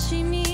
She.